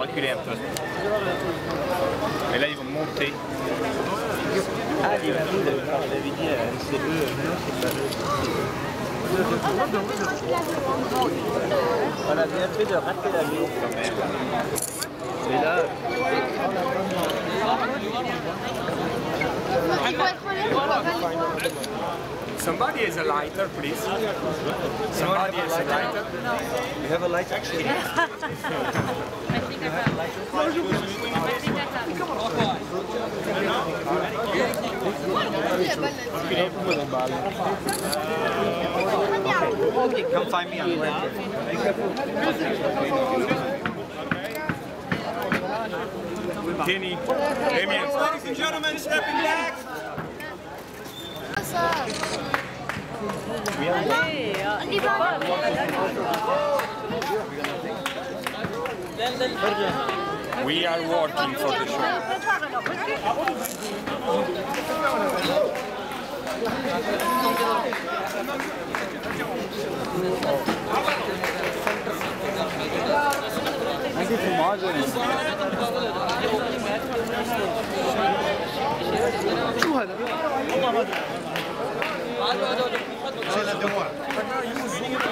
reculer un peu. Mais là, ils vont monter. Ah, il a vu, j'avais dit, euh, c'est eux, non, c'est pas eux. On a bien fait de rater la vie quand même. Mais là, Somebody has a lighter, please. Somebody has a lighter. you have a light actually. I think I have a lighter. I think I have. Come find me on Wednesday. Tieni. Damien. Ladies and gentlemen, stepping back. We are working for the show. Imagina, demora. Tá